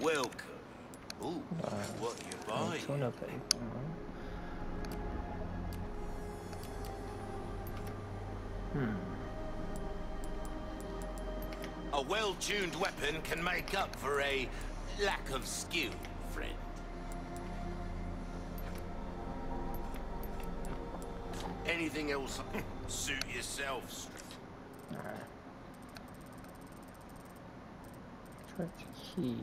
Welcome. Ooh, what you buying? Hmm. A well-tuned weapon can make up for a lack of skill, friend. Anything else? Suit yourselves. Church key.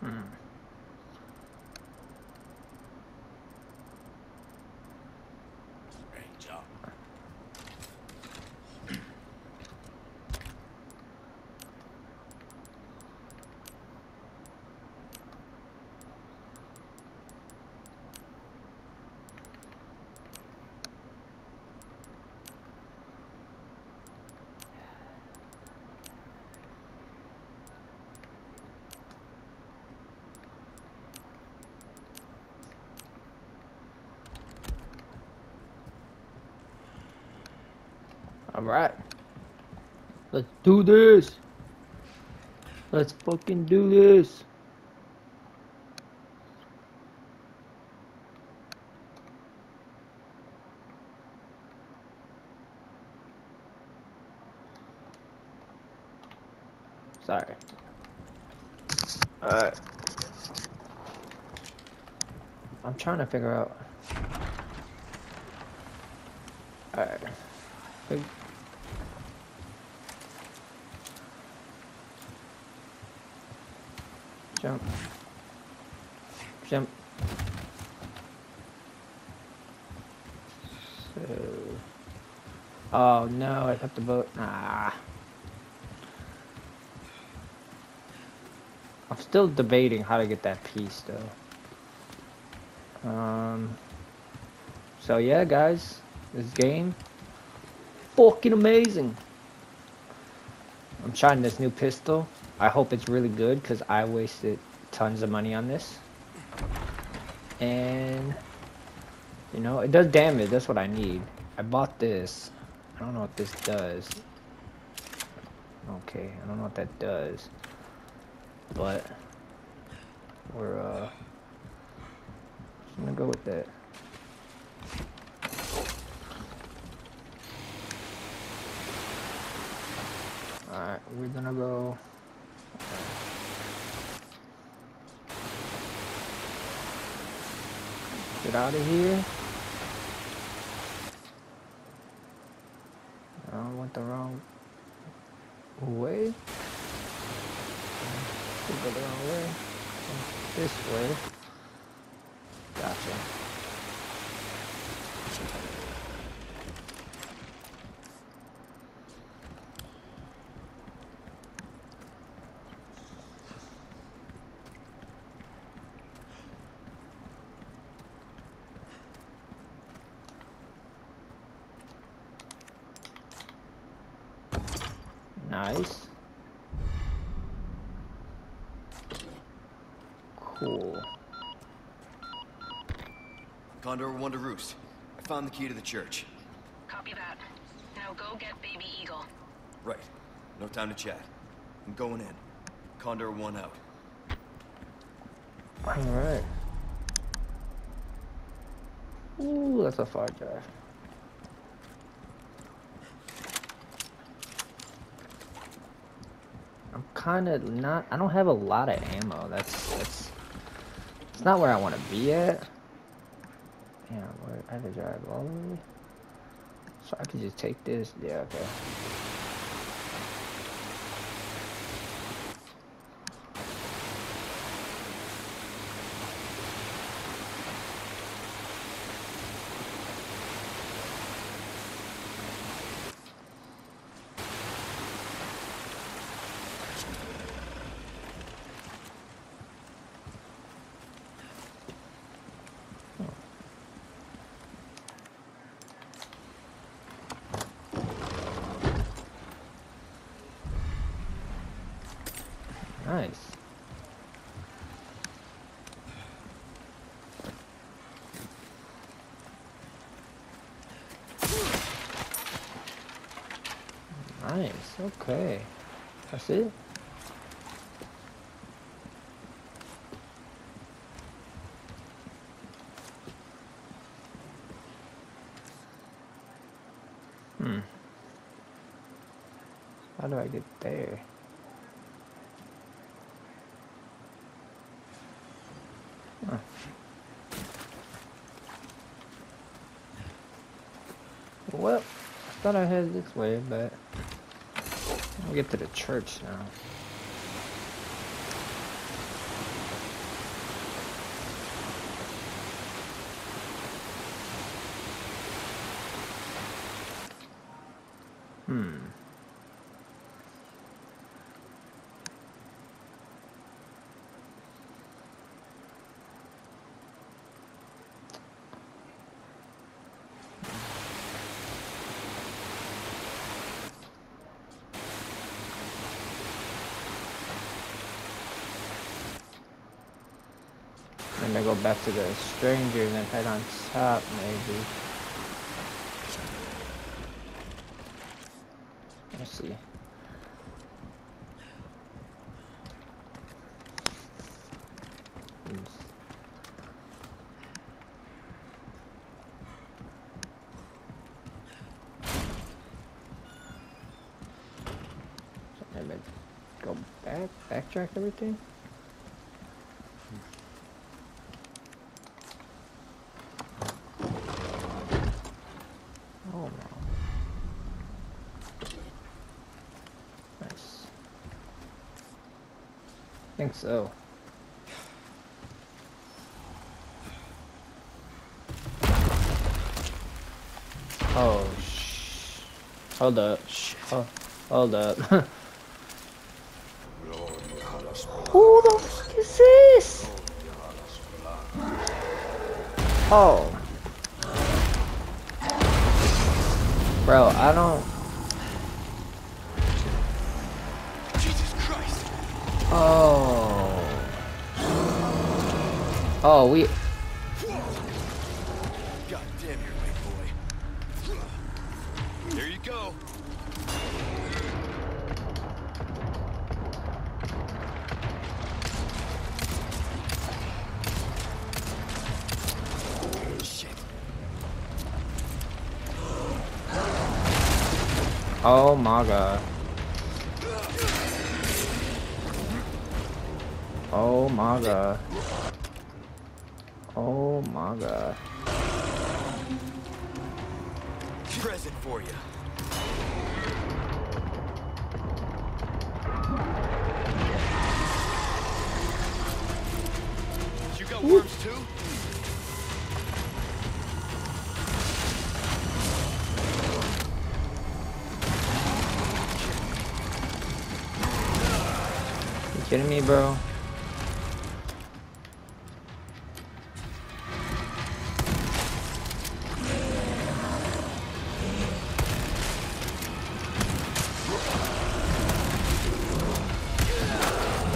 Hmm. Alright. Let's do this. Let's fucking do this. Sorry. Alright. I'm trying to figure out. Alright. Fig- Jump. Jump. So. Oh no, I have to vote. Ah. I'm still debating how to get that piece though. Um. So yeah, guys, this game, fucking amazing. I'm trying this new pistol. I hope it's really good because I wasted tons of money on this. And, you know, it does damage. That's what I need. I bought this. I don't know what this does. Okay, I don't know what that does. But, we're, uh, gonna go with that. Alright, we're gonna go. Get out of here. I went the wrong way. Go the wrong way. This way. Condor one to roost. I found the key to the church. Copy that. Now go get Baby Eagle. Right. No time to chat. I'm going in. Condor one out. Alright. Ooh, that's a far drive. I'm kind of not. I don't have a lot of ammo. That's that's. It's not where I want to be at. I have to drive all the way. So I could just take this. Yeah, okay. Okay. That's it? Hmm. How do I get there? Huh. Well, I thought I headed this way, but I'll get to the church now. And I go back to the stranger and then head on top, maybe. Let's see. Oops. Go back, backtrack everything? Oh no. Nice. think so. Oh sh. Hold up. Oh, hold up. Who the fuck is this? Oh. Bro, I don't. Jesus Christ! Oh. Oh, we. God damn your big boy. There you go. Shit. Oh my god. Oh my god. Oh my god. Present for you. You got worms too? You kidding me, bro?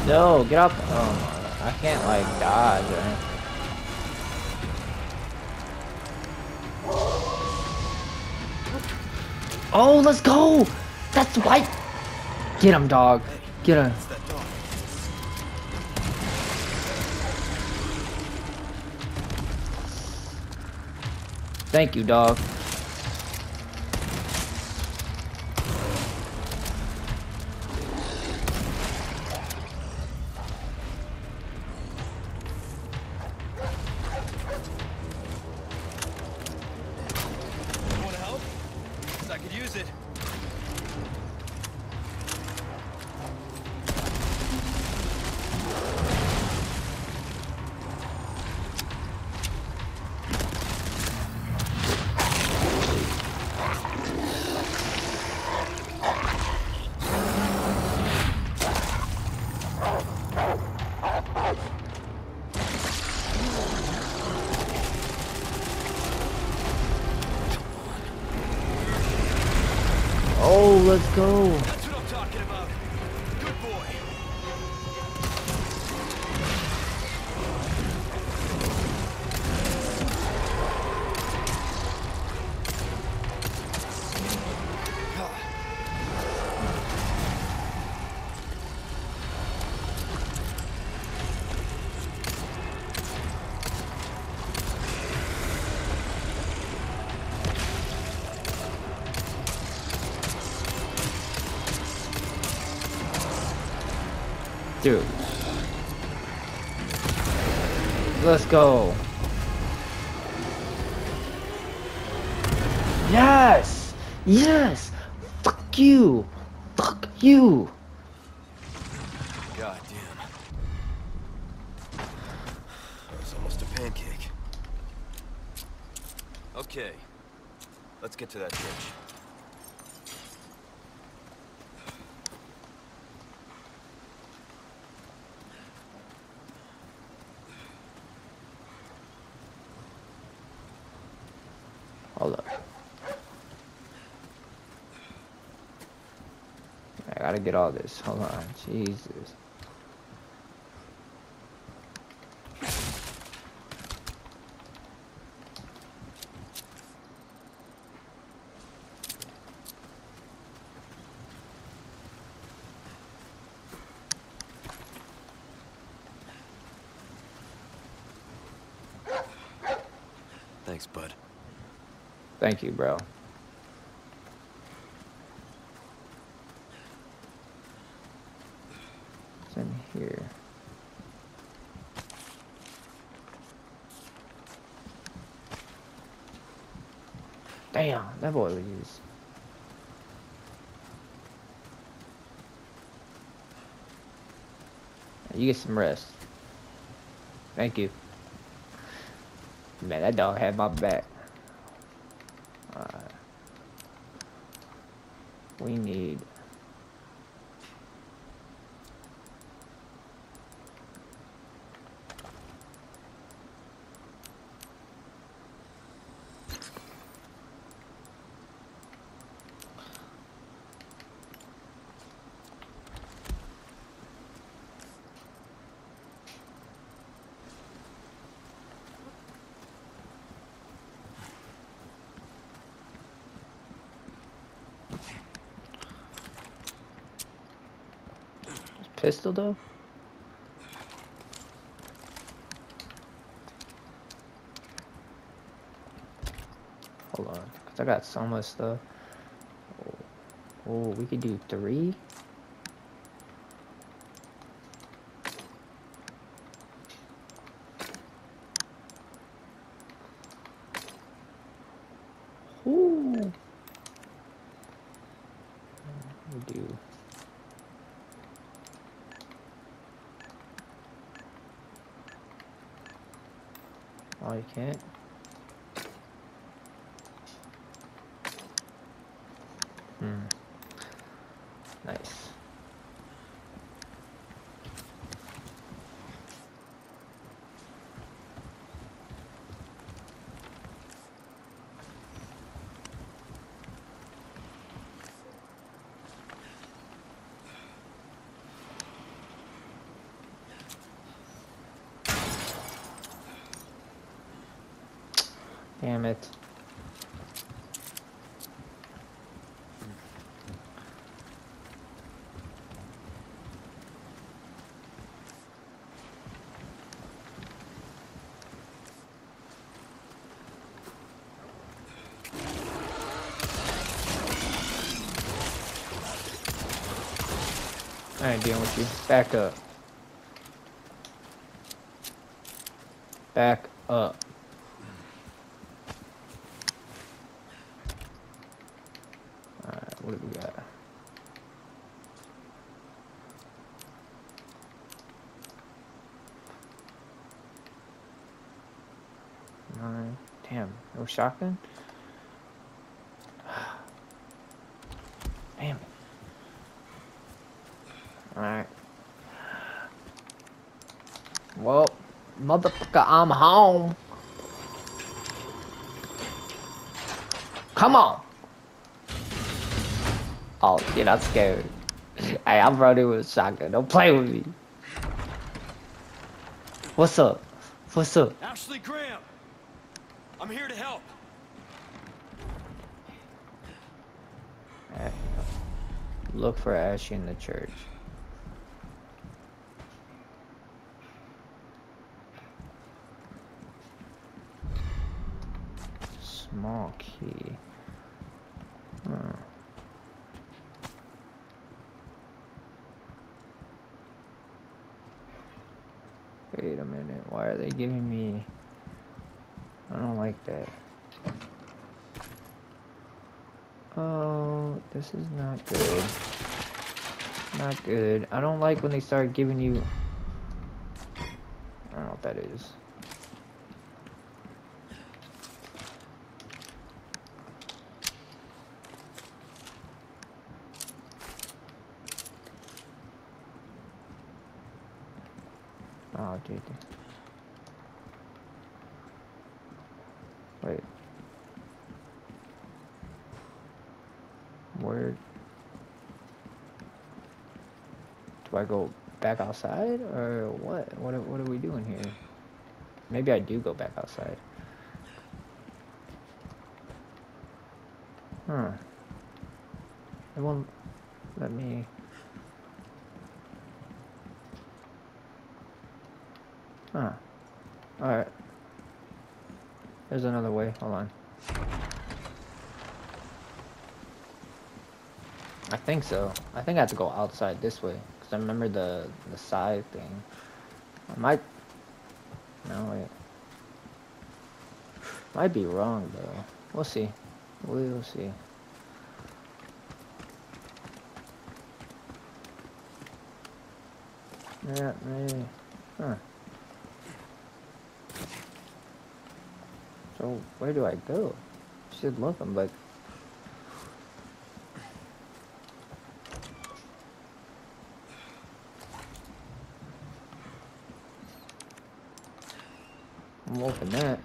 No, get up. Oh I can't like dodge or anything. Oh, let's go! That's white! Get him, dog. Get him. Thank you, dog. Let's go. Let's go. Yes! Yes! Fuck you! Fuck you! God damn. That was almost a pancake. Okay. Let's get to that church. Hold up. I gotta get all this. Hold on. Jesus. Thank you, bro. What's in here? Damn, that boy was. You get some rest. Thank you. Man, that dog had my back. We need. Pistol though? Hold on, cause I got so much stuff. Oh we could do three. Ooh. We do. Oh, you can't? Hmm. Nice. Damn it. I ain't dealing with you. Back up. Back up. Alright, what do we got? Nine. No shotgun? Damn it. Alright. Well, motherfucker, I'm home. Come on. Oh, you're not scared. hey, I'm running with a shotgun. Don't play with me. What's up? What's up? Ashley Graham! I'm here to help. Look for Ashley in the church. Small key. Hmm. Wait a minute, why are they giving me... I don't like that. Oh, this is not good. Not good. I don't like when they start giving you... I don't know what that is. Oh, dude. Wait. Where do I go back outside or what? What are, what are we doing here? Maybe I do go back outside. Huh. It won't let me. Huh. Alright. There's another way. Hold on. I think so. I think I have to go outside this way. I remember the, the side thing. I might... No, wait. Might be wrong, though. We'll see. We'll see. Yeah, maybe. Huh. So, where do I go? Should look them, but... I'm open that.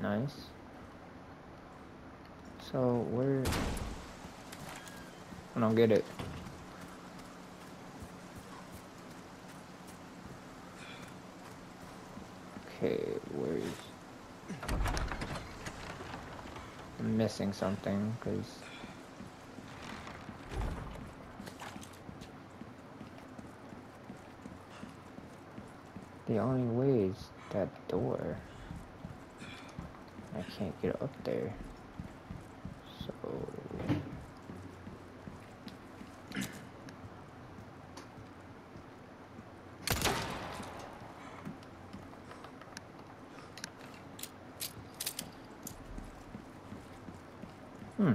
Nice. So, where... I don't get it. Okay, where is... I'm missing something, because... The only way is that door. I can't get up there. So... Hmm.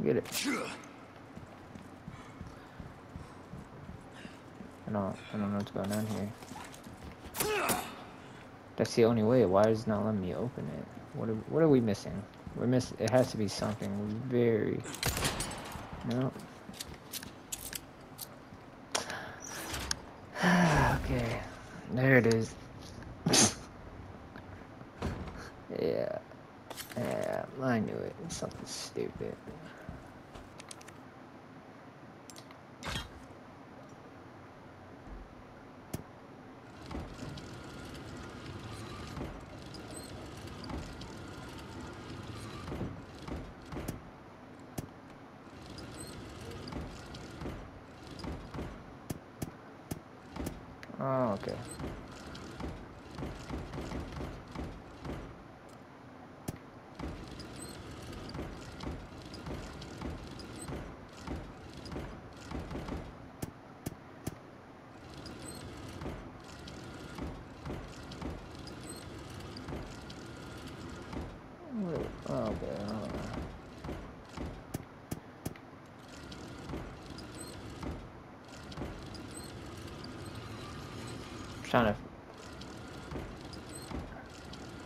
I Get it. I don't, I don't know what's going on here. That's the only way. Why is it not letting me open it? What are, what are we missing? We're miss. It has to be something very. No. okay, there it is. yeah, yeah, I knew it. Something stupid. Oh, okay. Wait, Okay, hold on. Trying to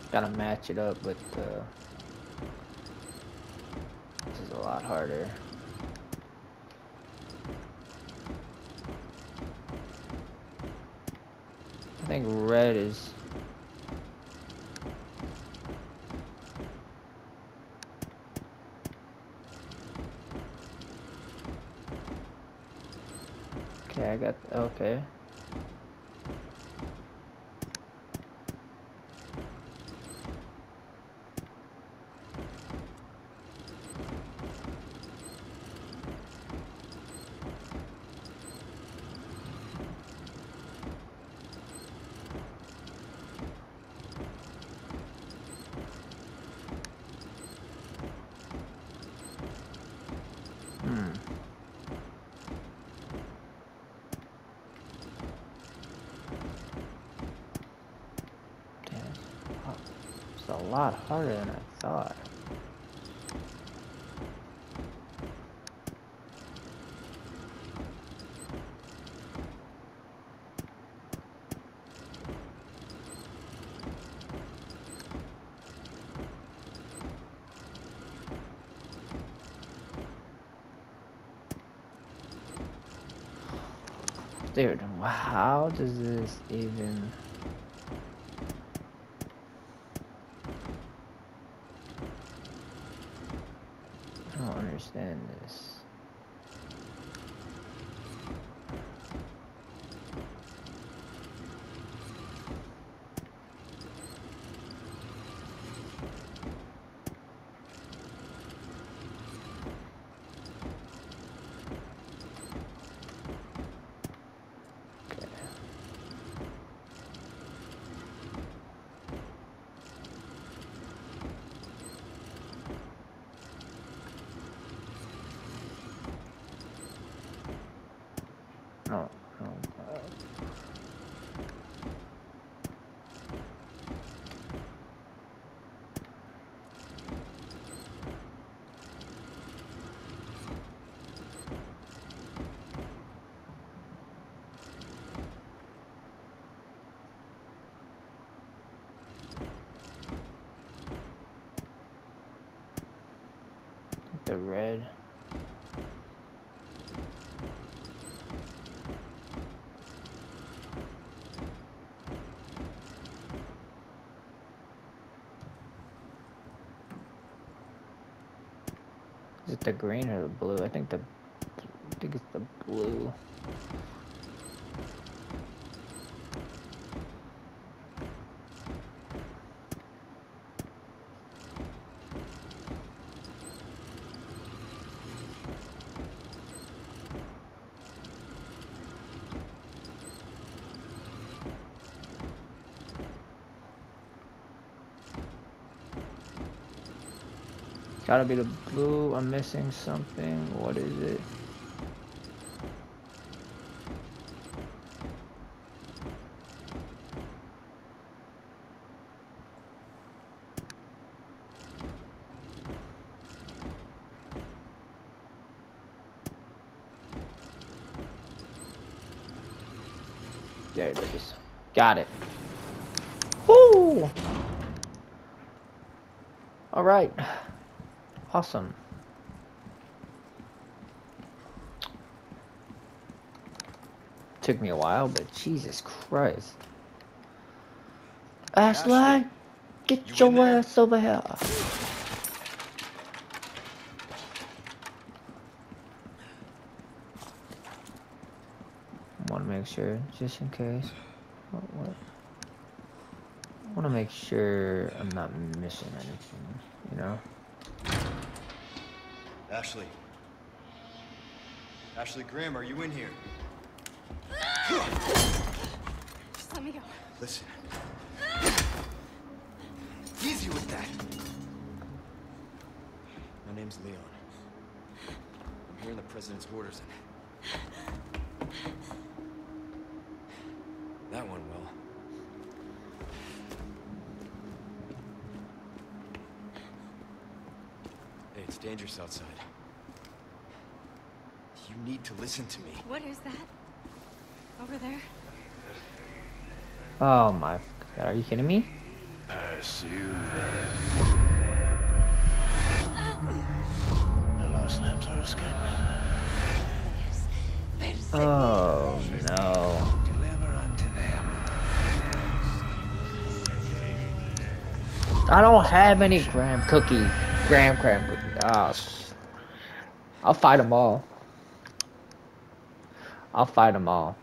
gotta match it up with uh this is a lot harder. I think red is okay I got okay lot harder than I thought. Dude, how does this even... I don't understand this. Okay. Oh, oh, uh, the red. Is it the green or the blue? I think the I think it's the blue. Gotta be the blue. I'm missing something. What is it? There it is. Got it. Woo! All right. Awesome. Took me a while, but Jesus Christ. Ashley, Ashley, get you your ass over here. Want to make sure, just in case. What? what? Want to make sure I'm not missing anything, you know? Ashley. Ashley Graham, are you in here? Just let me go. Listen. Easy with that. My name's Leon. I'm here in the president's orders and... dangerous outside. You need to listen to me. What is that? Over there? Oh my god, are you kidding me? Pursue them. Ah. The last names are escaping. Oh no. Deliver unto them. I don't have any graham cookie. Graham graham cookie. Oh, sh- I'll fight them all. I'll fight them all.